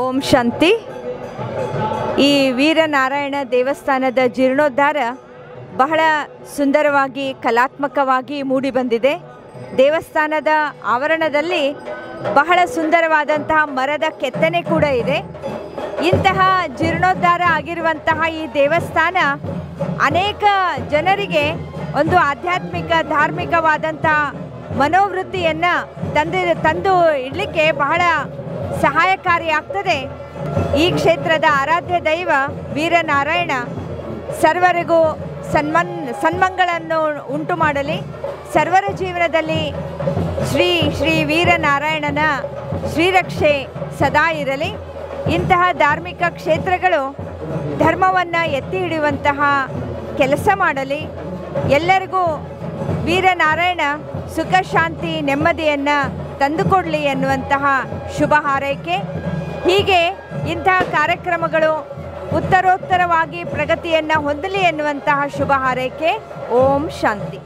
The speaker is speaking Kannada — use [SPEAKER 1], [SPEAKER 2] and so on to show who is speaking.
[SPEAKER 1] ಓಂ ಶಾಂತಿ. ಈ ವೀರನಾರಾಯಣ ದೇವಸ್ಥಾನದ ಜೀರ್ಣೋದ್ಧಾರ ಬಹಳ ಸುಂದರವಾಗಿ, ಕಲಾತ್ಮಕವಾಗಿ ಮೂಡಿಬಂದಿದೆ ದೇವಸ್ಥಾನದ ಆವರಣದಲ್ಲಿ ಬಹಳ ಸುಂದರವಾದಂತಹ ಮರದ ಕೆತ್ತನೆ ಕೂಡ ಇದೆ. ಇಂತಹ ಜೀರ್ಣೋದ್ಧಾರ ಆಗಿರುವಂತಹ ಈ ದೇವಸ್ಥಾನ ಅನೇಕ ಜನರಿಗೆ ಒಂದು ಆಧ್ಯಾತ್ಮಿಕ ಧಾರ್ಮಿಕವಾದಂಥ ಮನೋವೃತ್ತಿಯನ್ನು ತಂದಿ, ತಂದು ಇಡಲಿಕ್ಕೆ ಬಹಳ ಸಹಾಯಕಾರಿಯಾಗ್ತದೆ. ಈ ಕ್ಷೇತ್ರದ ಆರಾಧ್ಯ ದೈವ ವೀರನಾರಾಯಣ ಸರ್ವರಿಗೂ ಸನ್ಮನ್ ಸನ್ಮಂಗಳನ್ನು ಉಂಟು ಮಾಡಲಿ. ಸರ್ವರ ಜೀವನದಲ್ಲಿ ಶ್ರೀ ಶ್ರೀ ವೀರನಾರಾಯಣನ ಶ್ರೀರಕ್ಷೆ ಸದಾ ಇರಲಿ. ಇಂತಹ ಧಾರ್ಮಿಕ ಕ್ಷೇತ್ರಗಳು ಧರ್ಮವನ್ನು ಎತ್ತಿ ಹಿಡಿಯುವಂತಹ ಕೆಲಸ ಮಾಡಲಿ. ಎಲ್ಲರಿಗೂ ವೀರನಾರಾಯಣ ಸುಖ, ಶಾಂತಿ, ನೆಮ್ಮದಿಯನ್ನು ತಂದುಕೊಡಲಿ ಎನ್ನುವಂತಹ ಶುಭ ಹಾರೈಕೆ. ಹೀಗೆ ಇಂತಹ ಕಾರ್ಯಕ್ರಮಗಳು ಉತ್ತರೋತ್ತರವಾಗಿ ಪ್ರಗತಿಯನ್ನು ಹೊಂದಲಿ ಎನ್ನುವಂತಹ ಶುಭ ಹಾರೈಕೆ. ಓಂ ಶಾಂತಿ.